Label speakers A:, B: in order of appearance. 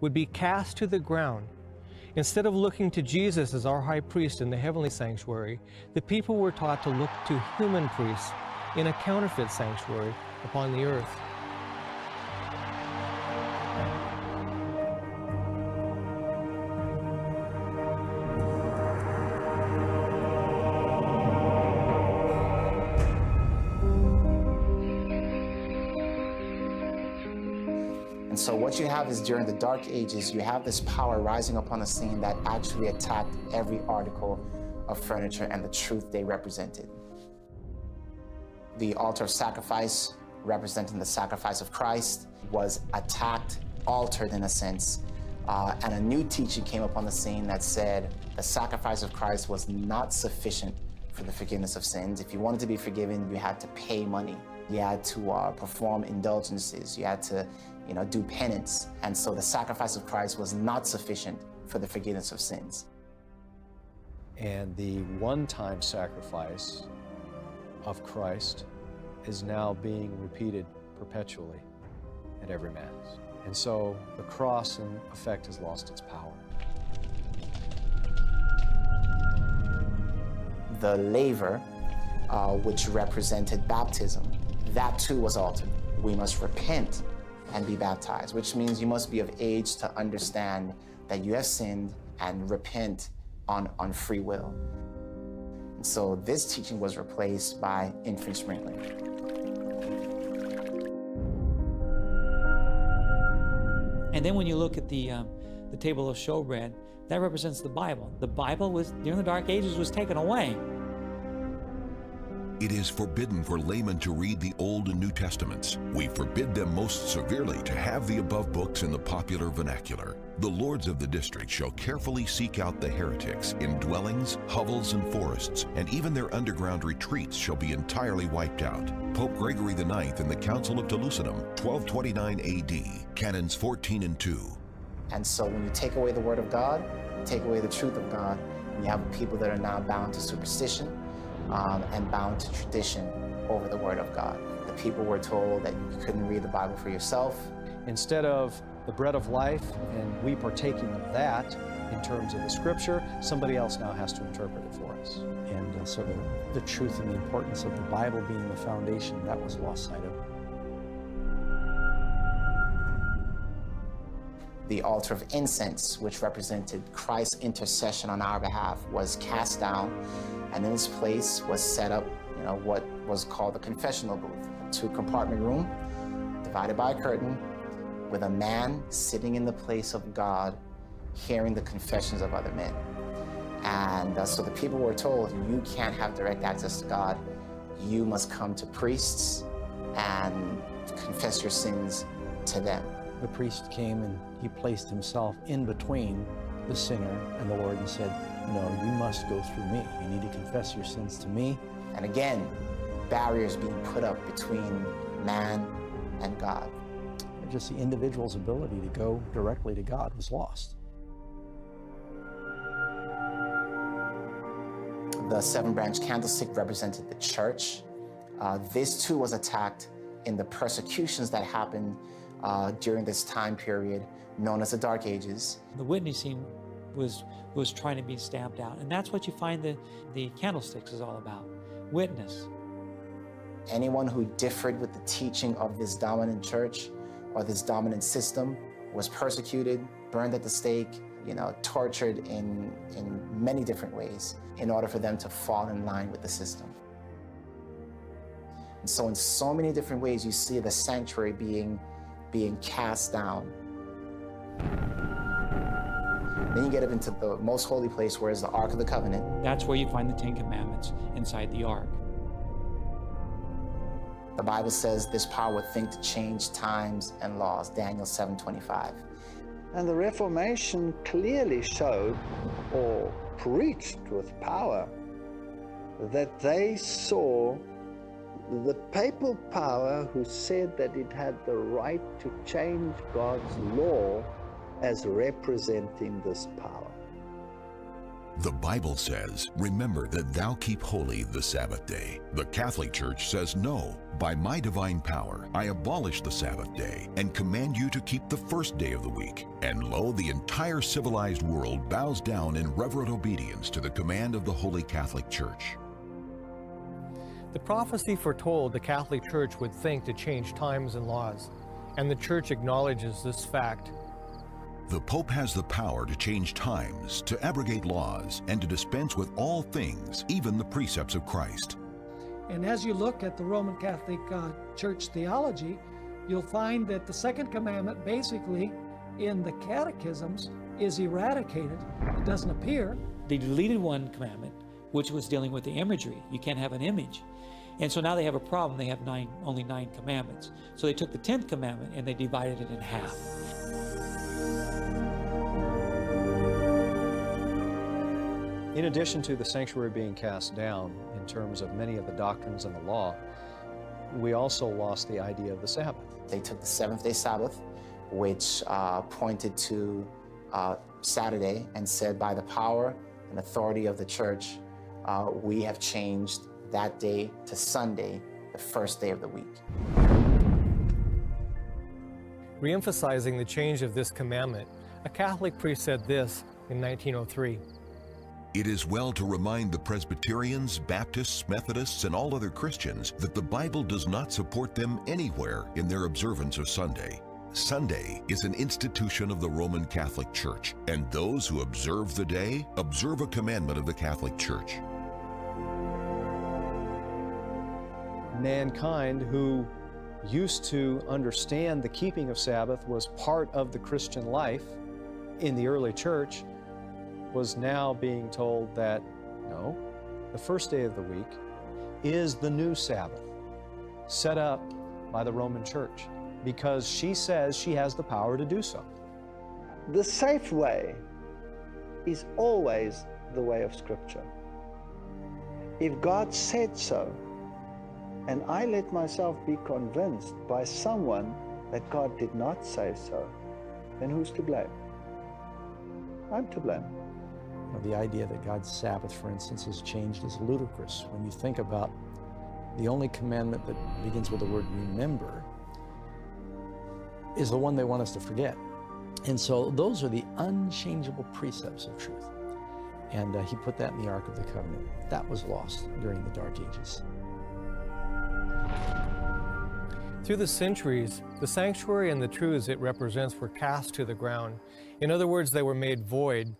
A: would be cast to the ground. Instead of looking to Jesus as our high priest in the heavenly sanctuary, the people were taught to look to human priests in a counterfeit sanctuary upon the earth.
B: So what you have is during the Dark Ages, you have this power rising upon the scene that actually attacked every article of furniture and the truth they represented. The altar of sacrifice, representing the sacrifice of Christ, was attacked, altered in a sense, uh, and a new teaching came upon the scene that said the sacrifice of Christ was not sufficient for the forgiveness of sins. If you wanted to be forgiven, you had to pay money. You had to uh, perform indulgences. You had to, you know, do penance. And so the sacrifice of Christ was not sufficient for the forgiveness of sins.
C: And the one-time sacrifice of Christ is now being repeated perpetually at every Mass. And so the cross, in effect, has lost its power.
B: The laver, uh, which represented baptism, that too was altered. We must repent and be baptized, which means you must be of age to understand that you have sinned and repent on, on free will. And so this teaching was replaced by infant sprinkling.
D: And then when you look at the, um, the table of showbread, that represents the Bible. The Bible was during the Dark Ages was taken away.
E: It is forbidden for laymen to read the Old and New Testaments. We forbid them most severely to have the above books in the popular vernacular. The lords of the district shall carefully seek out the heretics in dwellings, hovels, and forests, and even their underground retreats shall be entirely wiped out. Pope Gregory IX in the Council of Tolosanum, 1229 AD, Canons 14 and 2.
B: And so when you take away the Word of God, you take away the truth of God, and you have people that are now bound to superstition, um, and bound to tradition over the Word of God. The people were told that you couldn't read the Bible for yourself.
C: Instead of the bread of life and we partaking of that in terms of the Scripture, somebody else now has to interpret it for us. And uh, so the, the truth and the importance of the Bible being the foundation, that was lost sight of.
B: The altar of incense, which represented Christ's intercession on our behalf, was cast down and in its place was set up, you know, what was called the confessional booth, a two-compartment room divided by a curtain with a man sitting in the place of God hearing the confessions of other men. And uh, so the people were told, you can't have direct access to God. You must come to priests and confess your sins to them.
F: The priest came and he placed himself in between the sinner and the Lord and said, no, you must go through me. You need to confess your sins to me.
B: And again, barriers being put up between man and God.
F: Just the individual's ability to go directly to God was lost.
B: The seven branch candlestick represented the church. Uh, this too was attacked in the persecutions that happened uh, during this time period known as the Dark Ages.
D: The witnessing was was trying to be stamped out. And that's what you find the, the candlesticks is all about. Witness.
B: Anyone who differed with the teaching of this dominant church or this dominant system was persecuted, burned at the stake, you know, tortured in, in many different ways in order for them to fall in line with the system. And so in so many different ways, you see the sanctuary being, being cast down. Then you get up into the most holy place, where is the Ark of the Covenant.
D: That's where you find the Ten Commandments inside the Ark.
B: The Bible says this power would think to change times and laws, Daniel 7.25.
G: And the Reformation clearly showed, or preached with power, that they saw the papal power who said that it had the right to change God's law as representing this power.
E: The Bible says, Remember that thou keep holy the Sabbath day. The Catholic Church says, No. By my divine power, I abolish the Sabbath day and command you to keep the first day of the week. And lo, the entire civilized world bows down in reverent obedience to the command of the Holy Catholic Church.
A: The prophecy foretold the Catholic Church would think to change times and laws, and the Church acknowledges this fact.
E: The Pope has the power to change times, to abrogate laws, and to dispense with all things, even the precepts of Christ.
H: And as you look at the Roman Catholic uh, Church theology, you'll find that the second commandment basically in the catechisms is eradicated. It doesn't appear.
D: They deleted one commandment, which was dealing with the imagery. You can't have an image. And so now they have a problem. They have nine, only nine commandments. So they took the 10th commandment and they divided it in half.
C: In addition to the sanctuary being cast down in terms of many of the doctrines and the law, we also lost the idea of the Sabbath.
B: They took the seventh day Sabbath, which uh, pointed to uh, Saturday, and said, by the power and authority of the church, uh, we have changed that day to Sunday, the first day of the week.
A: Re-emphasizing the change of this commandment, a Catholic priest said this in 1903.
E: It is well to remind the Presbyterians, Baptists, Methodists, and all other Christians that the Bible does not support them anywhere in their observance of Sunday. Sunday is an institution of the Roman Catholic Church, and those who observe the day observe a commandment of the Catholic Church.
C: Mankind who used to understand the keeping of Sabbath was part of the Christian life in the early church was now being told that no, the first day of the week is the new Sabbath set up by the Roman Church because she says she has the power to do so.
G: The safe way is always the way of Scripture. If God said so, and I let myself be convinced by someone that God did not say so, then who's to blame? I'm to blame.
F: You know, the idea that God's Sabbath, for instance, is changed is ludicrous when you think about the only commandment that begins with the word remember is the one they want us to forget. And so those are the unchangeable precepts of truth. And uh, he put that in the Ark of the Covenant. That was lost during the Dark Ages.
A: Through the centuries, the sanctuary and the truths it represents were cast to the ground. In other words, they were made void